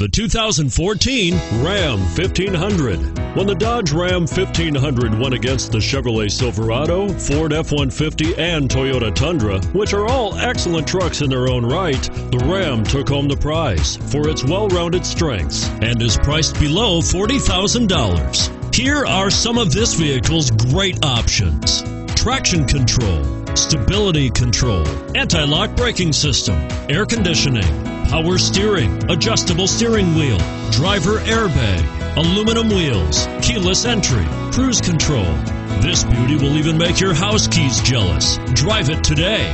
The 2014 Ram 1500. When the Dodge Ram 1500 went against the Chevrolet Silverado, Ford F-150, and Toyota Tundra, which are all excellent trucks in their own right, the Ram took home the prize for its well-rounded strengths and is priced below $40,000. Here are some of this vehicle's great options. Traction control, stability control, anti-lock braking system, air conditioning, power steering, adjustable steering wheel, driver airbag, aluminum wheels, keyless entry, cruise control. This beauty will even make your house keys jealous. Drive it today.